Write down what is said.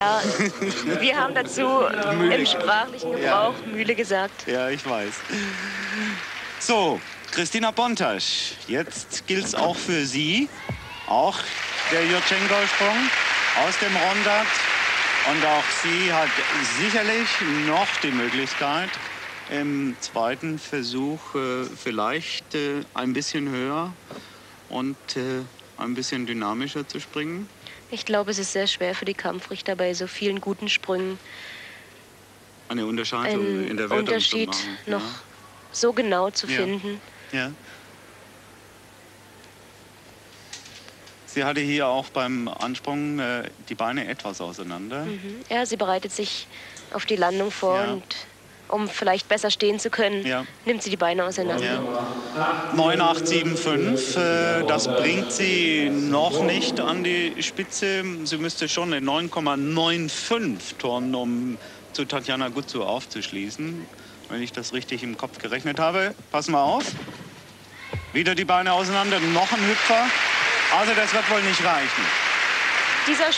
Ja, wir haben dazu Mühle. im sprachlichen Gebrauch Mühle gesagt. Ja, ich weiß. So, Christina Bontasch, jetzt gilt es auch für Sie. Auch der Jurchenko-Sprung aus dem Rondat. Und auch sie hat sicherlich noch die Möglichkeit, im zweiten Versuch äh, vielleicht äh, ein bisschen höher und äh, ein bisschen dynamischer zu springen. Ich glaube, es ist sehr schwer für die Kampfrichter bei so vielen guten Sprüngen Eine Unterscheidung in einen der Wertung Unterschied zu machen. noch so genau zu Ja. finden. Ja. ja. Sie hatte hier auch beim Ansprung äh, die Beine etwas auseinander. Mhm. Ja, sie bereitet sich auf die Landung vor Ja. und um vielleicht besser stehen zu können, Ja. nimmt sie die Beine auseinander. Ja. 9875, äh, das bringt sie noch nicht an die Spitze. Sie müsste schon eine 9,95 turnen, um zu Tatjana Gutzu aufzuschließen. Wenn ich das richtig im Kopf gerechnet habe. Pass mal auf. Wieder die Beine auseinander, noch ein Hüpfer. Also das wird wohl nicht reichen. Dieser